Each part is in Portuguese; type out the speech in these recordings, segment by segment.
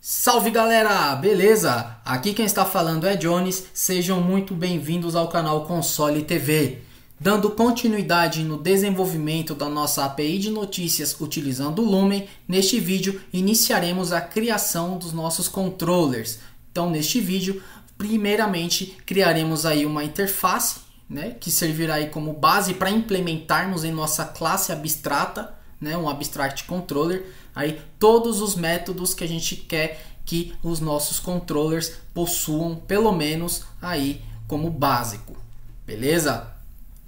Salve galera, beleza? Aqui quem está falando é Jones, sejam muito bem-vindos ao canal Console TV. Dando continuidade no desenvolvimento da nossa API de notícias utilizando o Lumen, neste vídeo iniciaremos a criação dos nossos controllers. Então neste vídeo, primeiramente criaremos aí uma interface, né, que servirá aí como base para implementarmos em nossa classe abstrata, né, um abstract controller, aí todos os métodos que a gente quer que os nossos controllers possuam, pelo menos aí como básico. Beleza?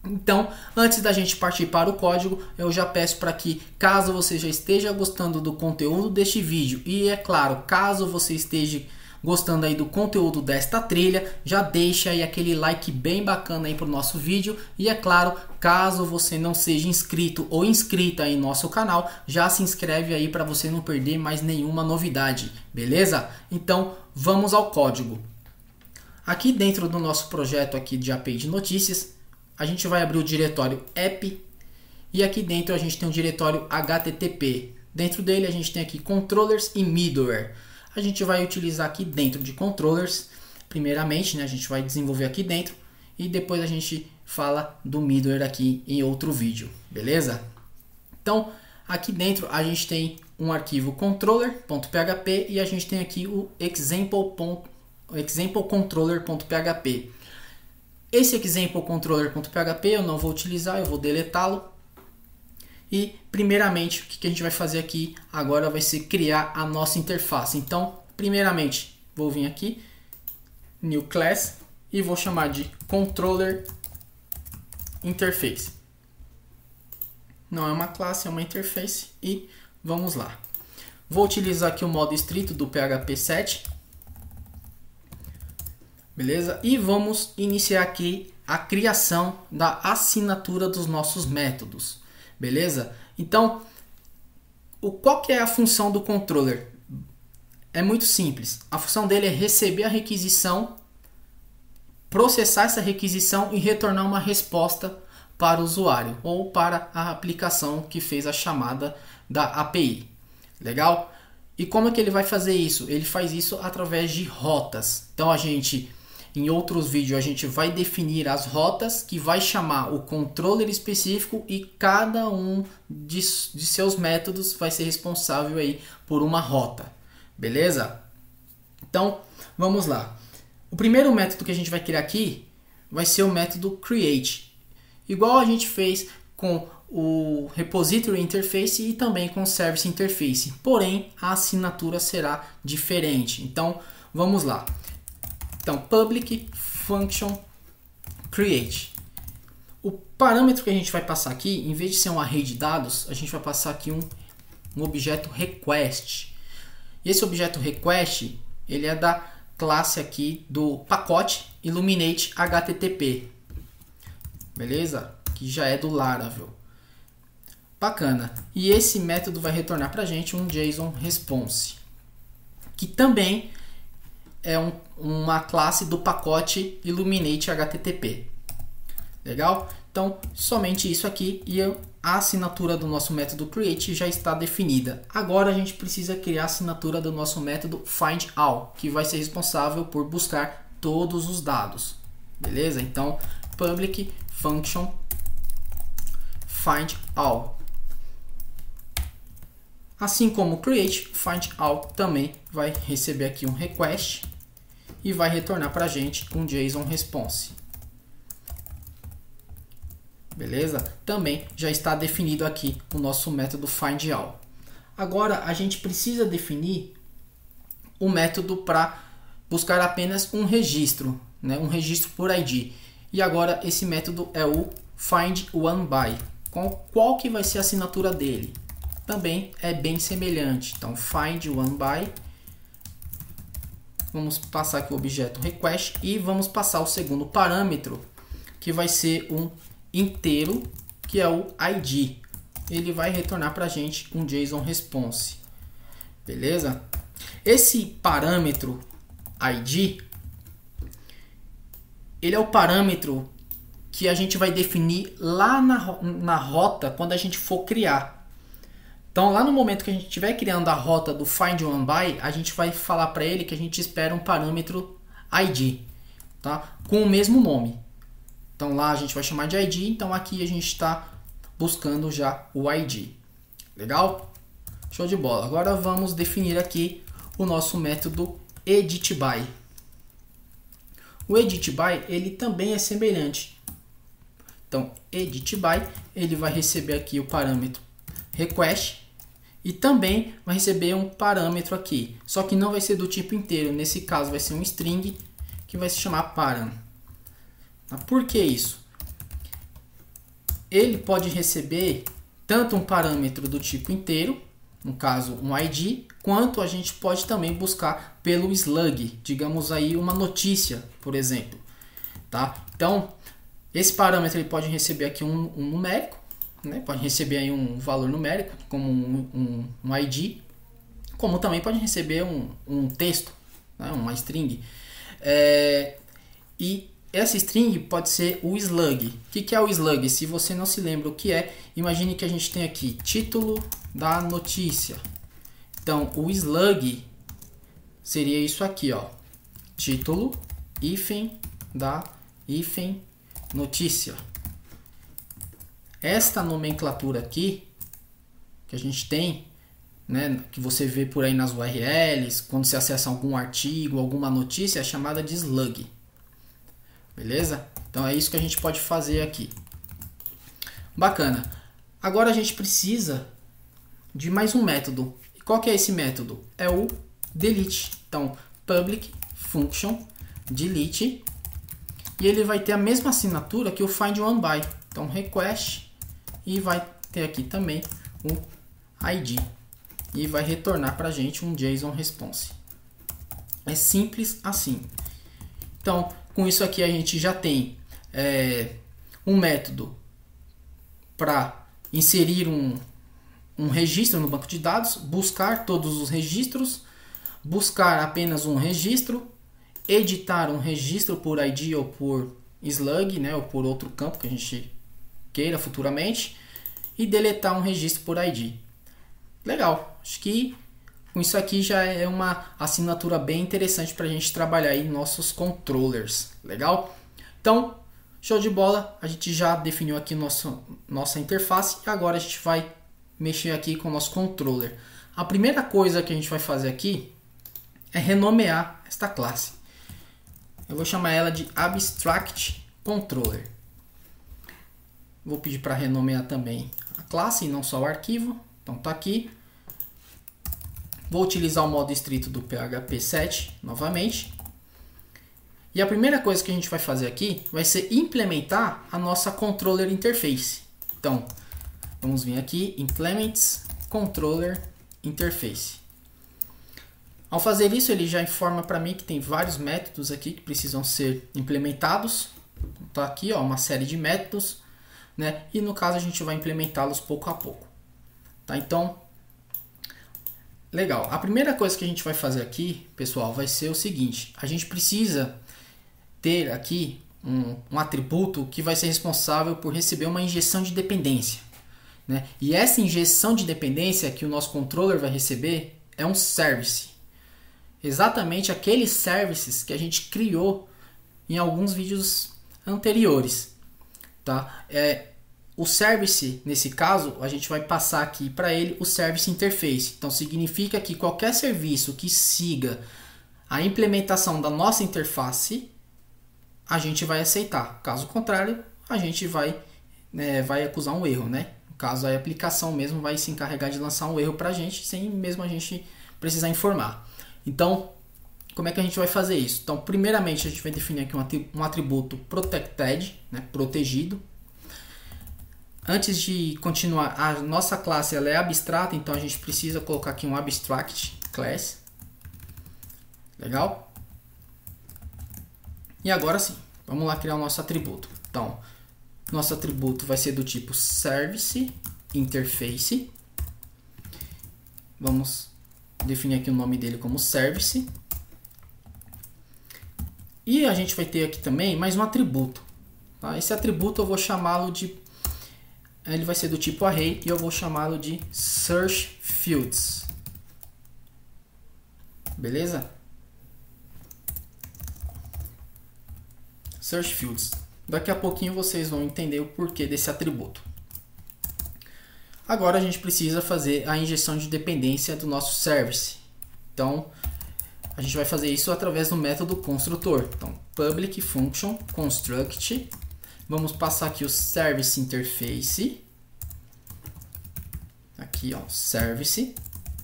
Então, antes da gente partir para o código, eu já peço para que, caso você já esteja gostando do conteúdo deste vídeo e é claro, caso você esteja gostando aí do conteúdo desta trilha, já deixa aí aquele like bem bacana aí pro nosso vídeo e é claro, caso você não seja inscrito ou inscrita em nosso canal, já se inscreve aí para você não perder mais nenhuma novidade, beleza? Então, vamos ao código. Aqui dentro do nosso projeto aqui de API de notícias, a gente vai abrir o diretório app e aqui dentro a gente tem o diretório http. Dentro dele a gente tem aqui controllers e middleware. A gente vai utilizar aqui dentro de controllers, primeiramente, né, a gente vai desenvolver aqui dentro e depois a gente fala do middleware aqui em outro vídeo, beleza? Então, aqui dentro a gente tem um arquivo controller.php e a gente tem aqui o example, example. Esse example controller.php eu não vou utilizar, eu vou deletá-lo. E primeiramente, o que a gente vai fazer aqui agora vai ser criar a nossa interface. Então, primeiramente, vou vir aqui, new class e vou chamar de controller interface. Não é uma classe, é uma interface e vamos lá. Vou utilizar aqui o modo estrito do PHP 7 beleza? E vamos iniciar aqui a criação da assinatura dos nossos métodos, beleza? Então, o, qual que é a função do controller? É muito simples. A função dele é receber a requisição, processar essa requisição e retornar uma resposta para o usuário ou para a aplicação que fez a chamada da API. Legal? E como é que ele vai fazer isso? Ele faz isso através de rotas. Então a gente em outros vídeos a gente vai definir as rotas que vai chamar o controller específico e cada um de, de seus métodos vai ser responsável aí por uma rota. Beleza? Então, vamos lá. O primeiro método que a gente vai criar aqui vai ser o método create. Igual a gente fez com o repository interface e também com o service interface. Porém, a assinatura será diferente. Então, vamos lá. Então, public function create. O parâmetro que a gente vai passar aqui, em vez de ser um array de dados, a gente vai passar aqui um, um objeto request. E esse objeto request, ele é da classe aqui do pacote Illuminate HTTP. Beleza? Que já é do Laravel. Bacana. E esse método vai retornar para a gente um JSON response. Que também é um, uma classe do pacote Illuminate HTTP. Legal? Então, somente isso aqui e a assinatura do nosso método create já está definida. Agora a gente precisa criar a assinatura do nosso método findAll, que vai ser responsável por buscar todos os dados. Beleza? Então, public function findAll. Assim como create, findAll também vai receber aqui um request e vai retornar para a gente um JSON response. Beleza? Também já está definido aqui o nosso método findAll. Agora a gente precisa definir o método para buscar apenas um registro, né? um registro por ID. E agora esse método é o findOneBy. Qual que vai ser a assinatura dele? Também é bem semelhante. Então findOneBy Vamos passar aqui o objeto request e vamos passar o segundo parâmetro, que vai ser um inteiro, que é o ID. Ele vai retornar para a gente um JSON response. Beleza? Esse parâmetro ID, ele é o parâmetro que a gente vai definir lá na, na rota quando a gente for criar. Então, lá no momento que a gente estiver criando a rota do find one by, a gente vai falar para ele que a gente espera um parâmetro ID, tá? Com o mesmo nome. Então, lá a gente vai chamar de ID, então aqui a gente está buscando já o ID. Legal? Show de bola. Agora vamos definir aqui o nosso método editBy. O editBy, ele também é semelhante. Então, editBy, ele vai receber aqui o parâmetro request e também vai receber um parâmetro aqui, só que não vai ser do tipo inteiro, nesse caso vai ser um string que vai se chamar param. Tá? Por que isso? Ele pode receber tanto um parâmetro do tipo inteiro, no caso um ID, quanto a gente pode também buscar pelo slug, digamos aí uma notícia, por exemplo. Tá? Então, esse parâmetro ele pode receber aqui um, um numérico, né? pode receber aí um valor numérico, como um, um, um ID, como também pode receber um, um texto, né? uma string. É, e essa string pode ser o slug. O que, que é o slug? Se você não se lembra o que é, imagine que a gente tem aqui título da notícia. Então, o slug seria isso aqui, ó. Título, hífen da hífen notícia. Esta nomenclatura aqui que a gente tem, né, que você vê por aí nas URLs, quando você acessa algum artigo, alguma notícia, é chamada de slug. Beleza? Então é isso que a gente pode fazer aqui. Bacana. Agora a gente precisa de mais um método. E qual que é esse método? É o delete. Então, public function delete e ele vai ter a mesma assinatura que o find one by. Então, request e vai ter aqui também o ID e vai retornar para a gente um JSON response. É simples assim. Então, com isso aqui a gente já tem é, um método para inserir um, um registro no banco de dados, buscar todos os registros, buscar apenas um registro, editar um registro por ID ou por slug, né, ou por outro campo que a gente queira futuramente, e deletar um registro por ID. Legal, acho que com isso aqui já é uma assinatura bem interessante para a gente trabalhar aí nossos controllers. Legal? Então, show de bola. A gente já definiu aqui nosso, nossa interface e agora a gente vai mexer aqui com o nosso controller. A primeira coisa que a gente vai fazer aqui é renomear esta classe. Eu vou chamar ela de Abstract Controller. Vou pedir para renomear também a classe e não só o arquivo. Então tá aqui. Vou utilizar o modo estrito do PHP 7 novamente. E a primeira coisa que a gente vai fazer aqui vai ser implementar a nossa controller interface. Então, vamos vir aqui, implements controller interface. Ao fazer isso, ele já informa para mim que tem vários métodos aqui que precisam ser implementados. Está aqui ó, uma série de métodos, né? e no caso a gente vai implementá-los pouco a pouco. Tá? Então, Legal. A primeira coisa que a gente vai fazer aqui, pessoal, vai ser o seguinte: a gente precisa ter aqui um, um atributo que vai ser responsável por receber uma injeção de dependência. Né? E essa injeção de dependência que o nosso controller vai receber é um service. Exatamente aqueles services que a gente criou em alguns vídeos anteriores. Tá? É, o service, nesse caso, a gente vai passar aqui para ele o service interface. Então significa que qualquer serviço que siga a implementação da nossa interface, a gente vai aceitar. Caso contrário, a gente vai, né, vai acusar um erro, né? No caso, a aplicação mesmo vai se encarregar de lançar um erro para a gente, sem mesmo a gente precisar informar. Então, como é que a gente vai fazer isso? Então, primeiramente, a gente vai definir aqui um atributo protected, né, protegido, Antes de continuar, a nossa classe ela é abstrata, então a gente precisa colocar aqui um abstract class. Legal? E agora sim, vamos lá criar o nosso atributo. Então, nosso atributo vai ser do tipo service interface. Vamos definir aqui o nome dele como service. E a gente vai ter aqui também mais um atributo. Tá? Esse atributo eu vou chamá-lo de ele vai ser do tipo array e eu vou chamá-lo de search fields. Beleza? Search fields. Daqui a pouquinho vocês vão entender o porquê desse atributo. Agora a gente precisa fazer a injeção de dependência do nosso service. Então, a gente vai fazer isso através do método construtor. Então, public function construct. Vamos passar aqui o service interface. Aqui, ó, service.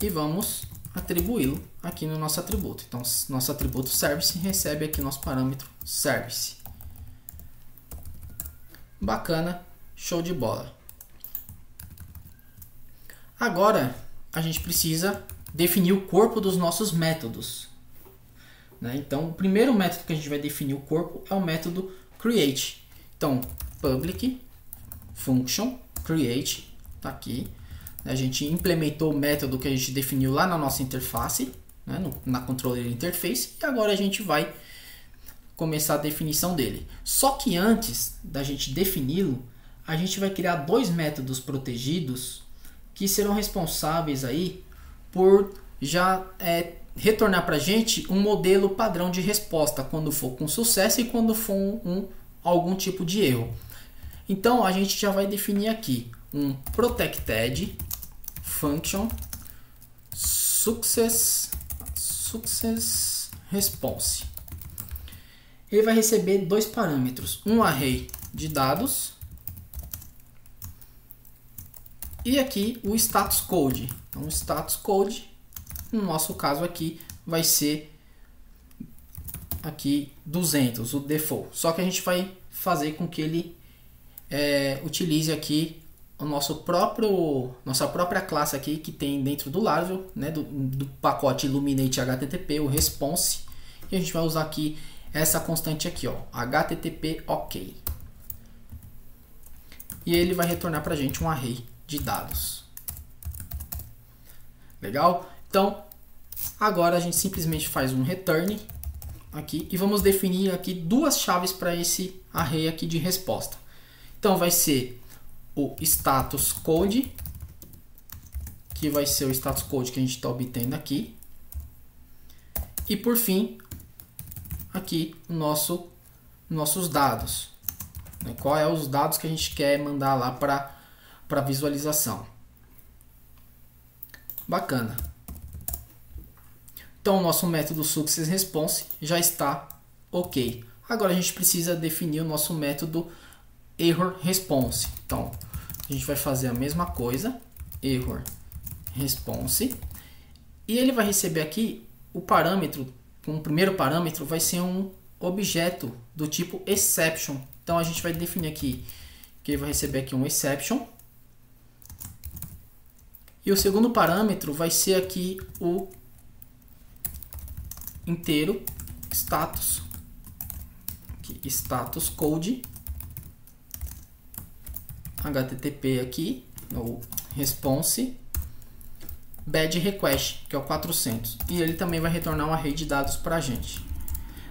E vamos atribuí-lo aqui no nosso atributo. Então, nosso atributo service recebe aqui nosso parâmetro service. Bacana, show de bola. Agora a gente precisa definir o corpo dos nossos métodos. Né? Então, o primeiro método que a gente vai definir o corpo é o método create. Então, public function create, tá aqui. A gente implementou o método que a gente definiu lá na nossa interface, né? no, na controller interface, e agora a gente vai começar a definição dele. Só que antes da gente defini-lo, a gente vai criar dois métodos protegidos que serão responsáveis aí por já é, retornar para a gente um modelo padrão de resposta quando for com sucesso e quando for um, um, algum tipo de erro. Então a gente já vai definir aqui um protected function success success response ele vai receber dois parâmetros, um array de dados e aqui o status code. Então, o status code, no nosso caso aqui, vai ser aqui 200, o default. Só que a gente vai fazer com que ele é, utilize aqui o nosso próprio nossa própria classe aqui que tem dentro do Laravel, né, do, do pacote Illuminate HTTP, o response. E a gente vai usar aqui essa constante aqui, ó, HTTP OK. E ele vai retornar para a gente um array de dados. Legal? Então, agora a gente simplesmente faz um return aqui e vamos definir aqui duas chaves para esse array aqui de resposta. Então vai ser o status code, que vai ser o status code que a gente está obtendo aqui. E por fim, aqui nosso nossos dados. Né? Qual é os dados que a gente quer mandar lá para para visualização. Bacana. Então o nosso método success response já está ok. Agora a gente precisa definir o nosso método error response. Então a gente vai fazer a mesma coisa, error response, e ele vai receber aqui o parâmetro um primeiro parâmetro vai ser um objeto do tipo exception. Então a gente vai definir aqui que ele vai receber aqui um exception. E o segundo parâmetro vai ser aqui o inteiro status aqui, status code http aqui no response bad request, que é o 400. E ele também vai retornar um array de dados para a gente.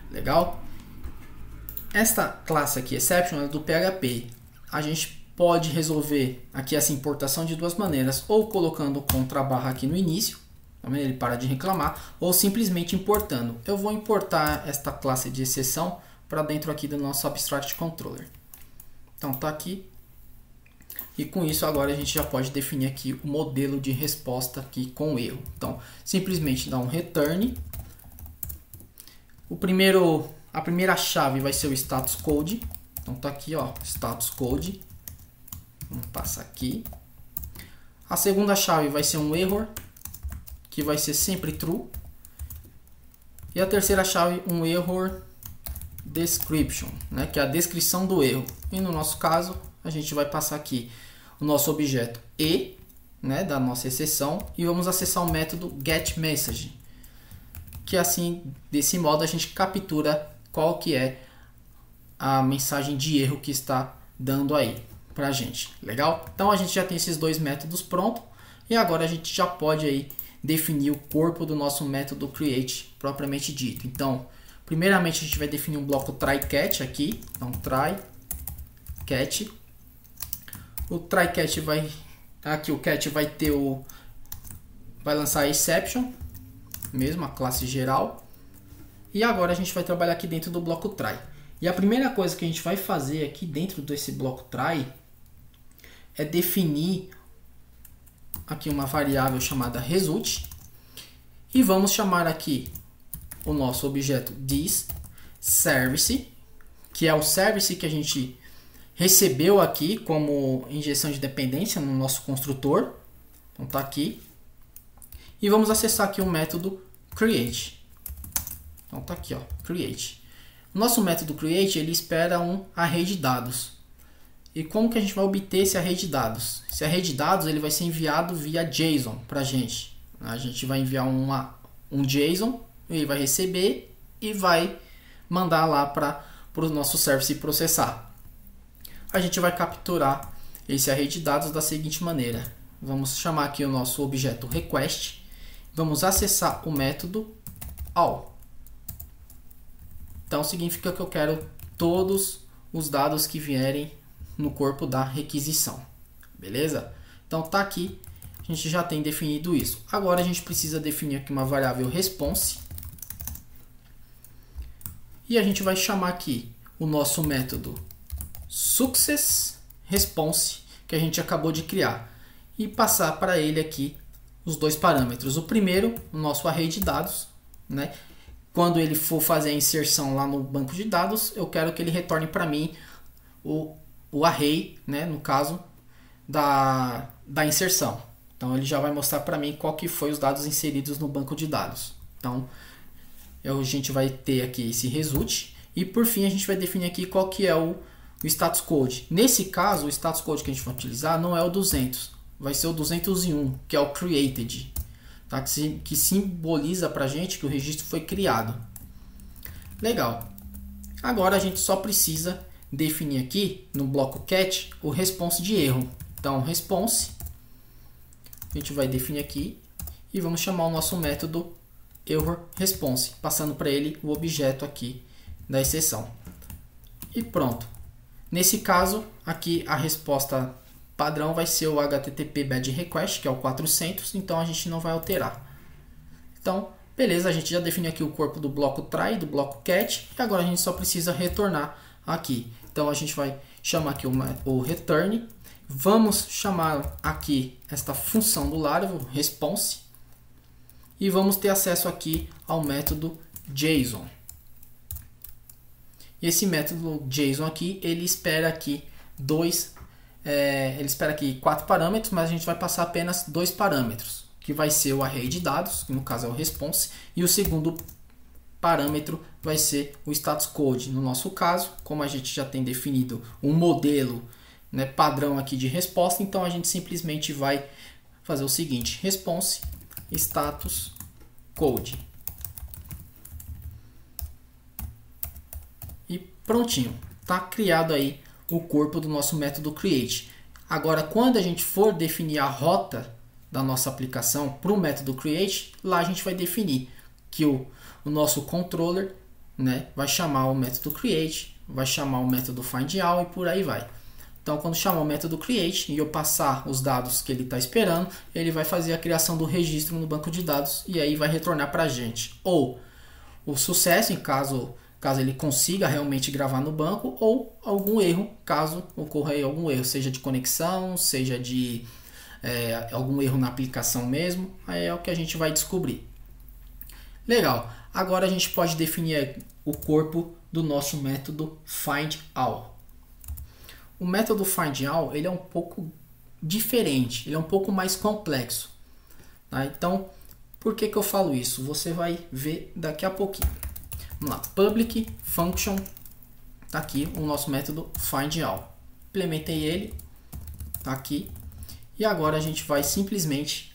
Legal? Esta classe aqui, exception, é do PHP. A gente pode resolver aqui essa importação de duas maneiras, ou colocando contra barra aqui no início, ele para de reclamar, ou simplesmente importando. Eu vou importar esta classe de exceção para dentro aqui do nosso Abstract Controller. Então tá aqui, e com isso agora a gente já pode definir aqui o modelo de resposta aqui com erro. Então, simplesmente dá um return. O primeiro, a primeira chave vai ser o status code. Então tá aqui, ó, status code. Vamos passar aqui. A segunda chave vai ser um error, que vai ser sempre true. E a terceira chave, um error description, né, que é a descrição do erro. E no nosso caso, a gente vai passar aqui o nosso objeto e, né, da nossa exceção, e vamos acessar o método getMessage, que assim, desse modo a gente captura qual que é a mensagem de erro que está dando aí para a gente, legal? Então a gente já tem esses dois métodos prontos e agora a gente já pode aí definir o corpo do nosso método create propriamente dito. Então, primeiramente a gente vai definir um bloco try catch aqui, então try catch O try catch vai aqui o catch vai ter o vai lançar a exception, mesmo a classe geral. E agora a gente vai trabalhar aqui dentro do bloco try. E a primeira coisa que a gente vai fazer aqui dentro desse bloco try é definir aqui uma variável chamada result e vamos chamar aqui o nosso objeto this service, que é o service que a gente recebeu aqui como injeção de dependência no nosso construtor. Então tá aqui. E vamos acessar aqui o método create. Então tá aqui, ó, create. Nosso método create, ele espera um array de dados. E como que a gente vai obter esse array de dados? Esse array de dados ele vai ser enviado via JSON para a gente. A gente vai enviar uma, um JSON, ele vai receber e vai mandar lá para o nosso service processar. A gente vai capturar esse array de dados da seguinte maneira. Vamos chamar aqui o nosso objeto request. Vamos acessar o método all. Então significa que eu quero todos os dados que vierem no corpo da requisição. Beleza? Então tá aqui, a gente já tem definido isso. Agora a gente precisa definir aqui uma variável response. E a gente vai chamar aqui o nosso método success response que a gente acabou de criar e passar para ele aqui os dois parâmetros. O primeiro, o nosso array de dados, né? Quando ele for fazer a inserção lá no banco de dados, eu quero que ele retorne para mim o, o array, né, no caso da, da inserção. Então ele já vai mostrar para mim qual que foi os dados inseridos no banco de dados. Então a gente vai ter aqui esse result e por fim a gente vai definir aqui qual que é o, o status code. Nesse caso, o status code que a gente vai utilizar não é o 200, vai ser o 201, que é o created tá? que, que simboliza para a gente que o registro foi criado. Legal. Agora a gente só precisa definir aqui no bloco cat o response de erro. Então, response, a gente vai definir aqui e vamos chamar o nosso método error response, passando para ele o objeto aqui da exceção. E pronto. Nesse caso, aqui a resposta padrão vai ser o HTTP bad request, que é o 400, então a gente não vai alterar. Então, beleza, a gente já definiu aqui o corpo do bloco try, do bloco cat, e agora a gente só precisa retornar aqui. Então a gente vai chamar aqui o return, vamos chamar aqui esta função do Laravel, response, e vamos ter acesso aqui ao método JSON. Esse método JSON aqui, ele espera aqui dois é, ele espera aqui quatro parâmetros, mas a gente vai passar apenas dois parâmetros, que vai ser o array de dados, que no caso é o response, e o segundo parâmetro vai ser o status code. No nosso caso, como a gente já tem definido um modelo né, padrão aqui de resposta, então a gente simplesmente vai fazer o seguinte: response status code. E prontinho, tá criado aí o corpo do nosso método create. Agora, quando a gente for definir a rota da nossa aplicação para o método create, lá a gente vai definir que o, o nosso controller né, vai chamar o método create, vai chamar o método findAll e por aí vai. Então, quando chamar o método create e eu passar os dados que ele está esperando, ele vai fazer a criação do registro no banco de dados e aí vai retornar para a gente. Ou o sucesso, em caso caso ele consiga realmente gravar no banco, ou algum erro, caso ocorra algum erro, seja de conexão, seja de é, algum erro na aplicação mesmo, aí é o que a gente vai descobrir. Legal, agora a gente pode definir o corpo do nosso método findAll. O método findAll ele é um pouco diferente, ele é um pouco mais complexo. Tá? Então, por que, que eu falo isso? Você vai ver daqui a pouquinho. Vamos lá, public function, tá aqui o nosso método findAll. Implementei ele, tá aqui. E agora a gente vai simplesmente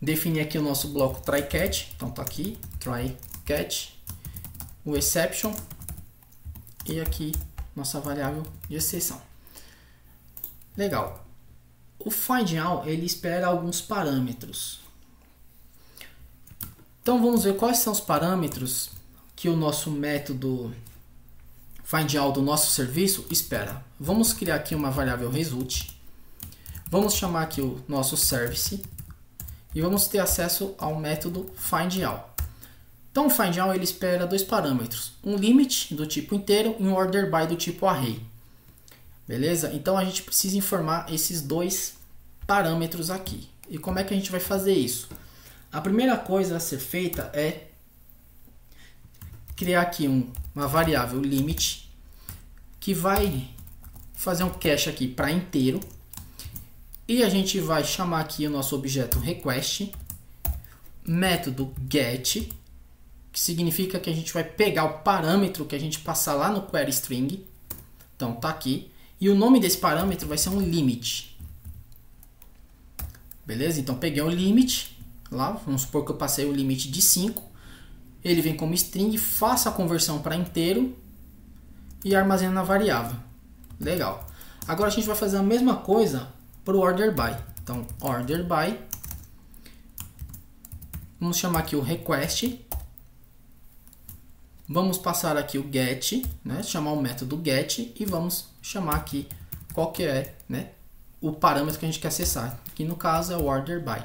definir aqui o nosso bloco try-catch. Então tá aqui, try-catch, o exception e aqui nossa variável de exceção. Legal. O findAll ele espera alguns parâmetros. Então vamos ver quais são os parâmetros que o nosso método find do nosso serviço, espera. Vamos criar aqui uma variável result. Vamos chamar aqui o nosso service e vamos ter acesso ao método find all. Então o find all ele espera dois parâmetros, um limit do tipo inteiro e um order by do tipo array. Beleza? Então a gente precisa informar esses dois parâmetros aqui. E como é que a gente vai fazer isso? A primeira coisa a ser feita é criar aqui um, uma variável limit que vai fazer um cache aqui para inteiro e a gente vai chamar aqui o nosso objeto request método get que significa que a gente vai pegar o parâmetro que a gente passar lá no query string. Então tá aqui. E o nome desse parâmetro vai ser um limit. Beleza? Então peguei o limit lá. Vamos supor que eu passei o limite de 5 ele vem como string, faça a conversão para inteiro e armazena na variável. Legal. Agora a gente vai fazer a mesma coisa para o order by. Então, order by. Vamos chamar aqui o request. Vamos passar aqui o get, né? chamar o método get e vamos chamar aqui qual que é né? o parâmetro que a gente quer acessar. Que no caso é o order by.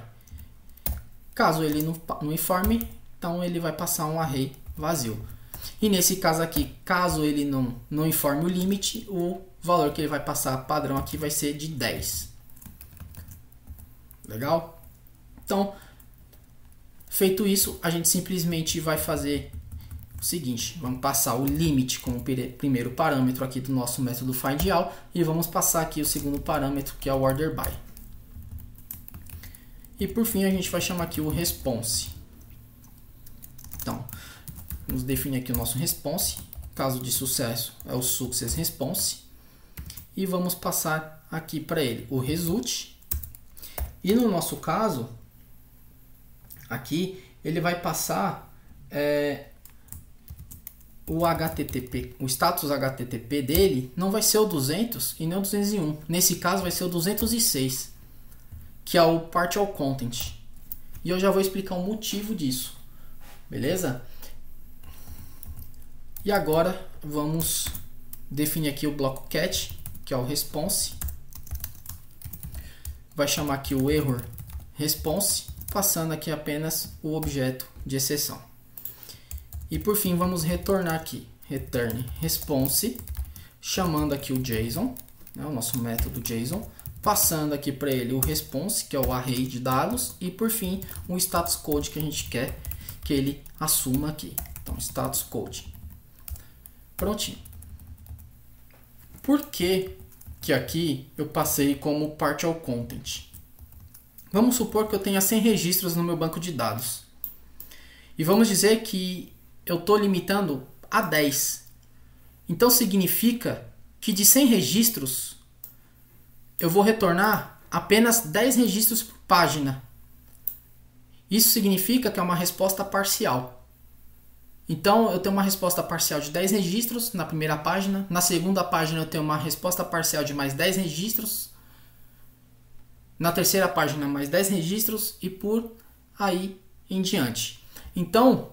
Caso ele não, não informe, então ele vai passar um array vazio. E nesse caso aqui, caso ele não, não informe o limite, o valor que ele vai passar padrão aqui vai ser de 10. Legal? Então, feito isso, a gente simplesmente vai fazer o seguinte, vamos passar o limite como primeiro parâmetro aqui do nosso método findAll e vamos passar aqui o segundo parâmetro que é o order by. E por fim a gente vai chamar aqui o response. Então, vamos definir aqui o nosso response. Caso de sucesso é o success response. E vamos passar aqui para ele o result. E no nosso caso, aqui, ele vai passar é, o HTTP, o status HTTP dele não vai ser o 200 e nem o 201. Nesse caso vai ser o 206, que é o partial content. E eu já vou explicar o motivo disso. Beleza? E agora vamos definir aqui o bloco catch, que é o response. Vai chamar aqui o error response, passando aqui apenas o objeto de exceção. E por fim vamos retornar aqui, return response, chamando aqui o JSON, né, o nosso método JSON, passando aqui para ele o response, que é o array de dados, e por fim o status code que a gente quer que ele assuma aqui. Então, status code. Prontinho. Por que, que aqui eu passei como partial content? Vamos supor que eu tenha 100 registros no meu banco de dados. E vamos dizer que eu estou limitando a 10. Então significa que de 100 registros eu vou retornar apenas 10 registros por página. Isso significa que é uma resposta parcial. Então, eu tenho uma resposta parcial de 10 registros na primeira página, na segunda página eu tenho uma resposta parcial de mais 10 registros, na terceira página mais 10 registros e por aí em diante. Então,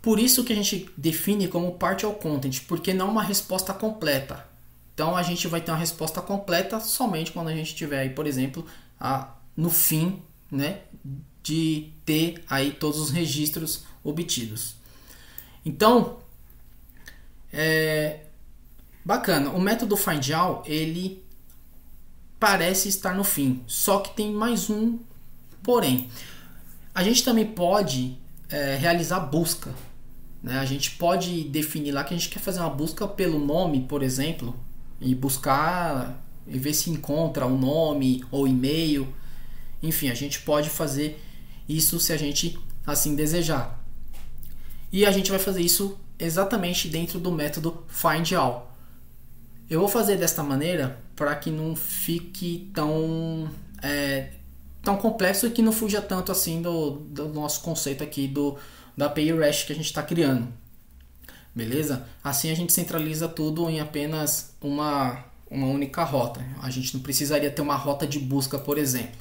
por isso que a gente define como partial content, porque não é uma resposta completa. Então a gente vai ter uma resposta completa somente quando a gente tiver aí, por exemplo, a, no fim né, de ter aí todos os registros obtidos. Então, é bacana. O método findAll ele parece estar no fim, só que tem mais um porém. A gente também pode é, realizar busca. Né? A gente pode definir lá que a gente quer fazer uma busca pelo nome, por exemplo, e buscar e ver se encontra o nome ou e-mail. Enfim, a gente pode fazer isso se a gente assim desejar. E a gente vai fazer isso exatamente dentro do método findAll. Eu vou fazer desta maneira para que não fique tão é, tão complexo e que não fuja tanto assim do, do nosso conceito aqui do da API REST que a gente está criando. Beleza? Assim a gente centraliza tudo em apenas uma, uma única rota. A gente não precisaria ter uma rota de busca, por exemplo.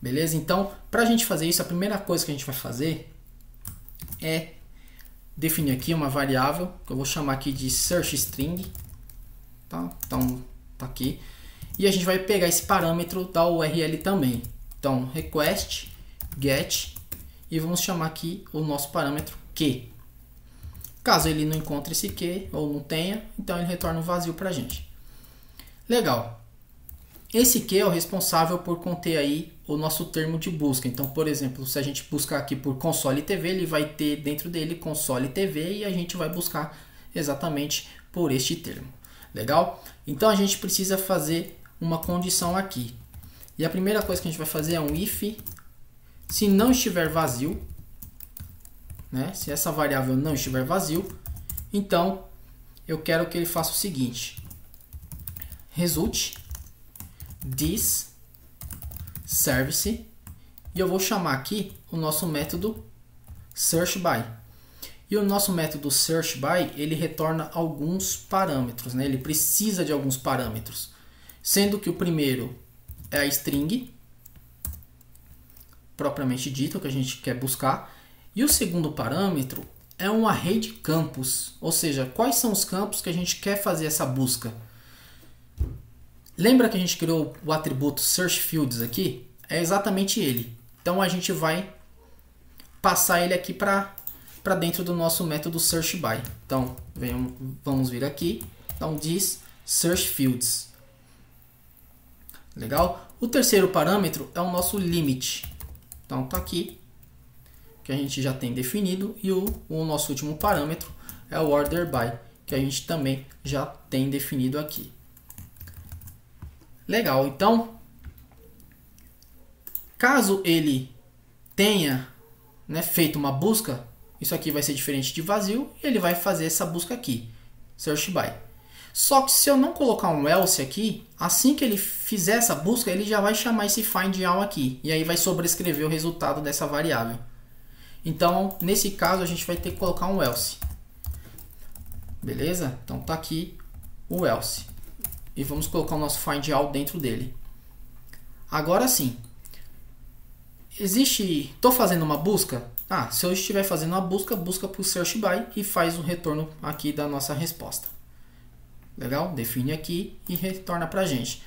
Beleza? Então, para a gente fazer isso, a primeira coisa que a gente vai fazer é definir aqui uma variável que eu vou chamar aqui de search string, tá? Então tá aqui. E a gente vai pegar esse parâmetro da URL também. Então request get e vamos chamar aqui o nosso parâmetro que. Caso ele não encontre esse que ou não tenha, então ele retorna um vazio para gente. Legal. Esse que é o responsável por conter aí o nosso termo de busca. Então, por exemplo, se a gente buscar aqui por console TV, ele vai ter dentro dele console TV e a gente vai buscar exatamente por este termo. Legal? Então a gente precisa fazer uma condição aqui. E a primeira coisa que a gente vai fazer é um if se não estiver vazio, né? Se essa variável não estiver vazio, então eu quero que ele faça o seguinte: result this service e eu vou chamar aqui o nosso método search by. E o nosso método search by, ele retorna alguns parâmetros, né? Ele precisa de alguns parâmetros. Sendo que o primeiro é a string propriamente dito que a gente quer buscar. E o segundo parâmetro é um array de campos, ou seja, quais são os campos que a gente quer fazer essa busca. Lembra que a gente criou o atributo search fields aqui? É exatamente ele. Então a gente vai passar ele aqui para dentro do nosso método search by. Então, venhamos, vamos vir aqui, então diz search fields. Legal? O terceiro parâmetro é o nosso limit. Então tá aqui que a gente já tem definido e o, o nosso último parâmetro é o order by, que a gente também já tem definido aqui. Legal, então, caso ele tenha né, feito uma busca, isso aqui vai ser diferente de vazio, e ele vai fazer essa busca aqui, search by. Só que se eu não colocar um else aqui, assim que ele fizer essa busca, ele já vai chamar esse find all aqui, e aí vai sobrescrever o resultado dessa variável. Então, nesse caso, a gente vai ter que colocar um else. Beleza? Então tá aqui o else e vamos colocar o nosso find all dentro dele. Agora sim, existe, estou fazendo uma busca, ah, se eu estiver fazendo uma busca, busca por search by e faz o retorno aqui da nossa resposta. Legal? Define aqui e retorna para a gente.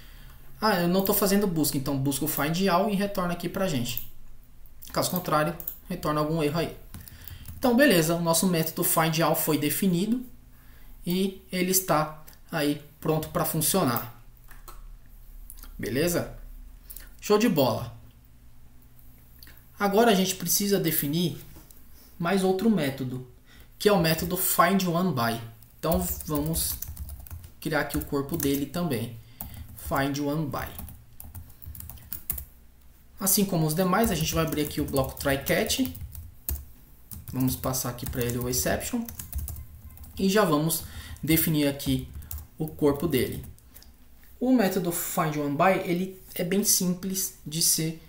Ah, eu não estou fazendo busca, então busca o find all e retorna aqui para a gente. Caso contrário, retorna algum erro aí. Então, beleza, o nosso método find all foi definido e ele está aí pronto para funcionar. Beleza? Show de bola. Agora a gente precisa definir mais outro método, que é o método find one by. Então vamos criar aqui o corpo dele também. Find one by. Assim como os demais, a gente vai abrir aqui o bloco try catch. Vamos passar aqui para ele o exception. E já vamos definir aqui o corpo dele. O método find one by ele é bem simples de ser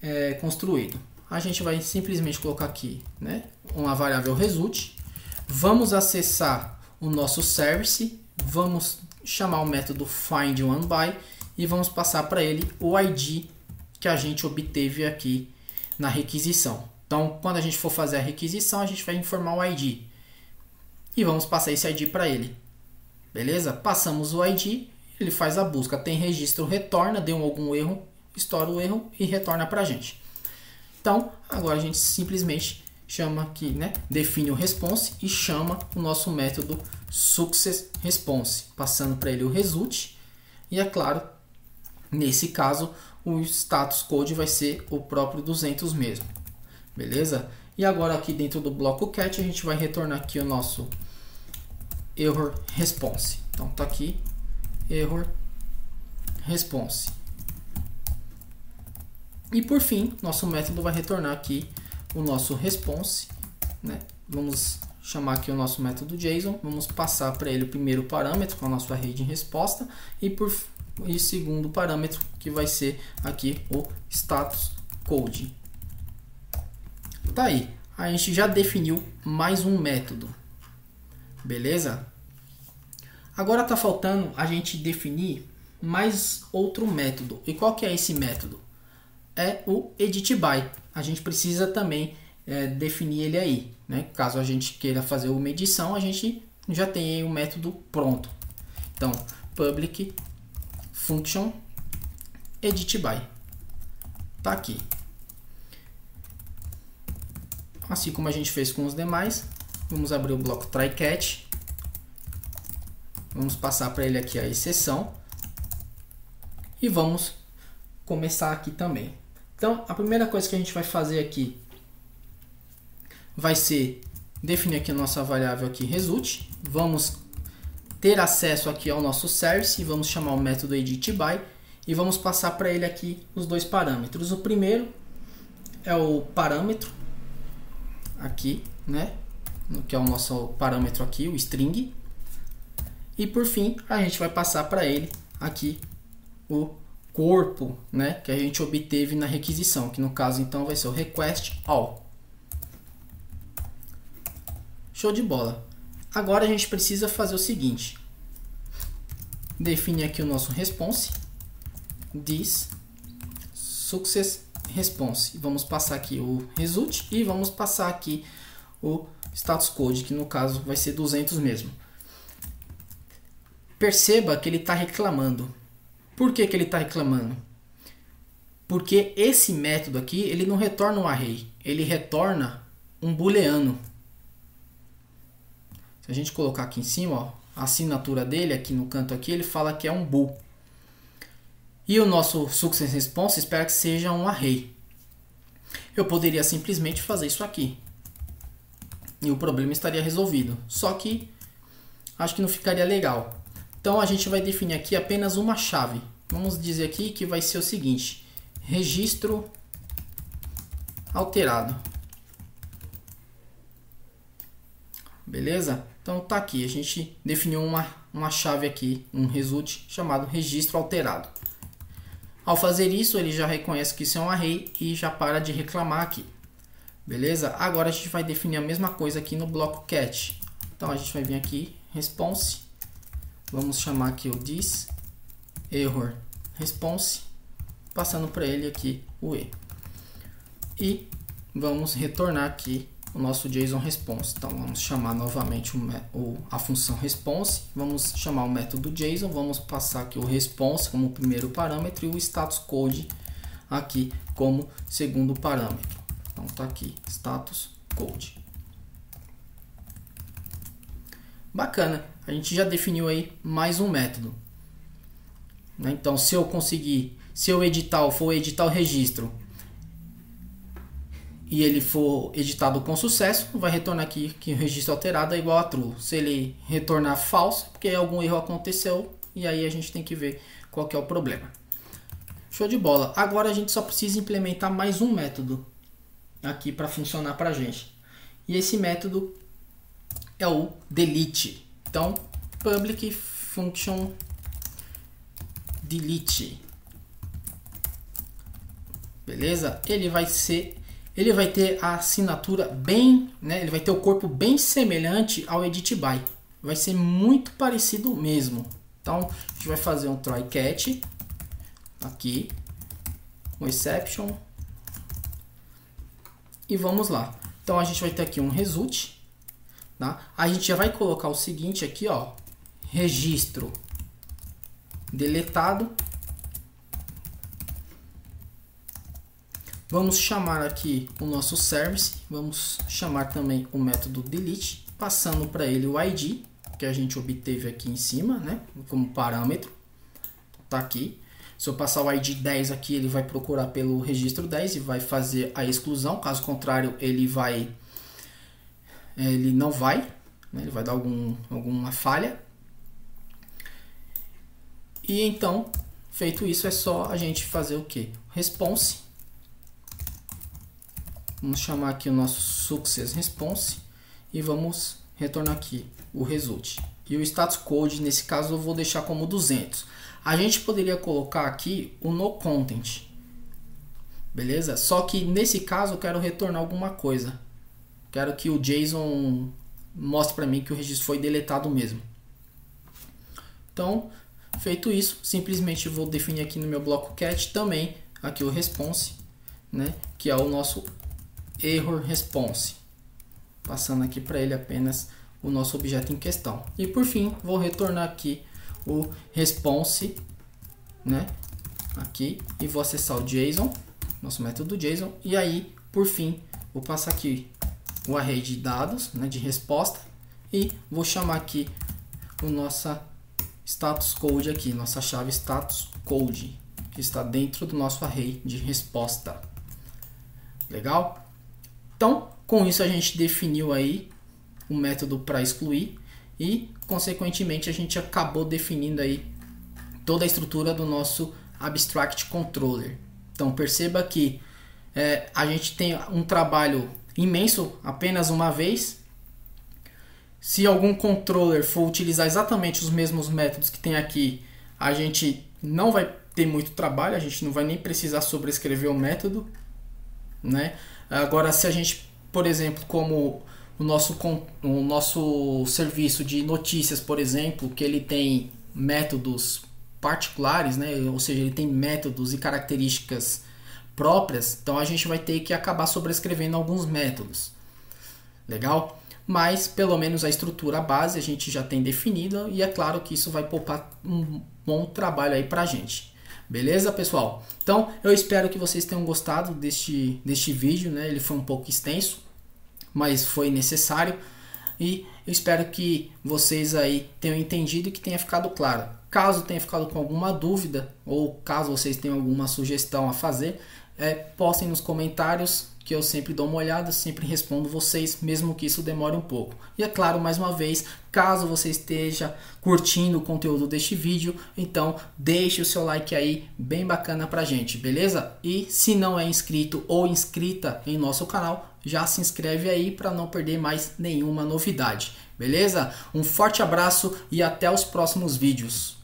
é, construído. A gente vai simplesmente colocar aqui né, uma variável result. Vamos acessar o nosso service, vamos chamar o método find one by e vamos passar para ele o ID que a gente obteve aqui na requisição. Então, quando a gente for fazer a requisição, a gente vai informar o ID e vamos passar esse ID para ele. Beleza? Passamos o ID, ele faz a busca, tem registro, retorna, deu algum erro, estoura o erro e retorna para a gente. Então, agora a gente simplesmente chama aqui, né? Define o response e chama o nosso método success response, passando para ele o result. E é claro, nesse caso, o status code vai ser o próprio 200 mesmo. Beleza? E agora aqui dentro do bloco cat a gente vai retornar aqui o nosso error response. Então tá aqui error response. E por fim, nosso método vai retornar aqui o nosso response, né? Vamos chamar aqui o nosso método JSON, vamos passar para ele o primeiro parâmetro com a nossa array de resposta e por e segundo parâmetro que vai ser aqui o status code. Tá aí, a gente já definiu mais um método. Beleza? Agora está faltando a gente definir mais outro método. E qual que é esse método? É o edit by. A gente precisa também é, definir ele aí. Né? Caso a gente queira fazer uma edição, a gente já tem o método pronto. Então, public function edit by. Tá aqui. Assim como a gente fez com os demais, vamos abrir o bloco try catch. Vamos passar para ele aqui a exceção. E vamos começar aqui também. Então, a primeira coisa que a gente vai fazer aqui vai ser definir aqui a nossa variável aqui result. Vamos ter acesso aqui ao nosso service e vamos chamar o método editBy e vamos passar para ele aqui os dois parâmetros. O primeiro é o parâmetro aqui, né? Que é o nosso parâmetro aqui, o string. E por fim, a gente vai passar para ele aqui o corpo, né, que a gente obteve na requisição, que no caso então vai ser o request all. Show de bola. Agora a gente precisa fazer o seguinte. Definir aqui o nosso response. This success response. Vamos passar aqui o result e vamos passar aqui o status code, que no caso vai ser 200 mesmo. Perceba que ele está reclamando. Por que, que ele está reclamando? Porque esse método aqui ele não retorna um array, ele retorna um booleano. Se a gente colocar aqui em cima, ó, a assinatura dele aqui no canto aqui, ele fala que é um bool. E o nosso success response espera que seja um array. Eu poderia simplesmente fazer isso aqui. E o problema estaria resolvido. Só que acho que não ficaria legal. Então a gente vai definir aqui apenas uma chave. Vamos dizer aqui que vai ser o seguinte: registro alterado. Beleza? Então tá aqui, a gente definiu uma, uma chave aqui, um result chamado registro alterado. Ao fazer isso, ele já reconhece que isso é um array e já para de reclamar aqui. Beleza? Agora a gente vai definir a mesma coisa aqui no bloco cat. Então a gente vai vir aqui, response. Vamos chamar aqui o this error response, passando para ele aqui o e. E vamos retornar aqui o nosso JSON response. Então vamos chamar novamente o, a função response, vamos chamar o método JSON, vamos passar aqui o response como primeiro parâmetro e o status code aqui como segundo parâmetro. Então tá aqui status code. Bacana, a gente já definiu aí mais um método. Né? Então se eu conseguir, se eu editar, for editar o registro e ele for editado com sucesso, vai retornar aqui que o registro alterado é igual a true. Se ele retornar falso, é porque algum erro aconteceu e aí a gente tem que ver qual que é o problema. Show de bola. Agora a gente só precisa implementar mais um método aqui para funcionar para a gente. E esse método é o delete. Então, public function delete. Beleza? Ele vai ser ele vai ter a assinatura bem, né? Ele vai ter o corpo bem semelhante ao edit by. Vai ser muito parecido mesmo. Então, a gente vai fazer um try catch aqui, um exception e vamos lá. Então a gente vai ter aqui um result, tá? A gente já vai colocar o seguinte aqui, ó, registro deletado Vamos chamar aqui o nosso service, vamos chamar também o método delete, passando para ele o ID, que a gente obteve aqui em cima, né, como parâmetro. Tá aqui. Se eu passar o ID 10 aqui, ele vai procurar pelo registro 10 e vai fazer a exclusão, caso contrário, ele vai ele não vai, né, ele vai dar algum, alguma falha. E então, feito isso, é só a gente fazer o que? Response Vamos chamar aqui o nosso success response e vamos retornar aqui o result. E o status code, nesse caso, eu vou deixar como 200. A gente poderia colocar aqui o no content. Beleza? Só que nesse caso eu quero retornar alguma coisa. Quero que o JSON mostre para mim que o registro foi deletado mesmo. Então, feito isso, simplesmente vou definir aqui no meu bloco cat também aqui o response, né, que é o nosso error response, passando aqui para ele apenas o nosso objeto em questão. E por fim, vou retornar aqui o response, né? Aqui e vou acessar o JSON, nosso método JSON, e aí, por fim, vou passar aqui o array de dados, né, de resposta, e vou chamar aqui o nossa status code aqui, nossa chave status code, que está dentro do nosso array de resposta. Legal? Então, com isso a gente definiu aí o método para excluir e, consequentemente, a gente acabou definindo aí toda a estrutura do nosso Abstract Controller. Então, perceba que é, a gente tem um trabalho imenso apenas uma vez. Se algum controller for utilizar exatamente os mesmos métodos que tem aqui, a gente não vai ter muito trabalho, a gente não vai nem precisar sobrescrever o método, né? Agora, se a gente, por exemplo, como o nosso, o nosso serviço de notícias, por exemplo, que ele tem métodos particulares, né? ou seja, ele tem métodos e características próprias, então a gente vai ter que acabar sobrescrevendo alguns métodos. Legal? Mas pelo menos a estrutura base a gente já tem definida e é claro que isso vai poupar um bom trabalho aí pra gente. Beleza, pessoal? Então, eu espero que vocês tenham gostado deste, deste vídeo, né? Ele foi um pouco extenso, mas foi necessário. E eu espero que vocês aí tenham entendido e que tenha ficado claro. Caso tenha ficado com alguma dúvida ou caso vocês tenham alguma sugestão a fazer, é, postem nos comentários que eu sempre dou uma olhada, sempre respondo vocês, mesmo que isso demore um pouco. E é claro, mais uma vez, caso você esteja curtindo o conteúdo deste vídeo, então deixe o seu like aí, bem bacana pra gente, beleza? E se não é inscrito ou inscrita em nosso canal, já se inscreve aí para não perder mais nenhuma novidade, beleza? Um forte abraço e até os próximos vídeos.